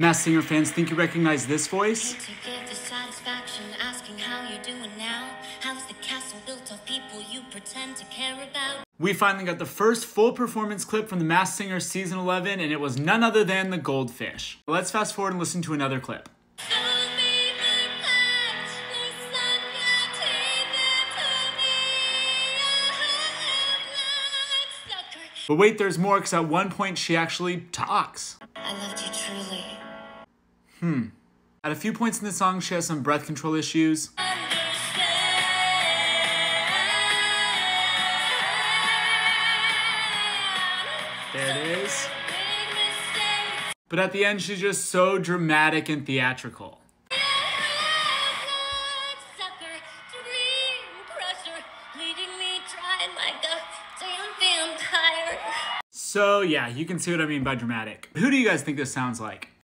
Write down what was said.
Masked Singer fans, think you recognize this voice? To give the satisfaction, asking how you're doing now. How's the castle built of people you pretend to care about? We finally got the first full performance clip from The Masked Singer season 11, and it was none other than the Goldfish. Let's fast forward and listen to another clip. But wait, there's more, because at one point she actually talks. I loved you truly. Hmm. At a few points in the song, she has some breath control issues. There it is. But at the end, she's just so dramatic and theatrical. So yeah, you can see what I mean by dramatic. Who do you guys think this sounds like?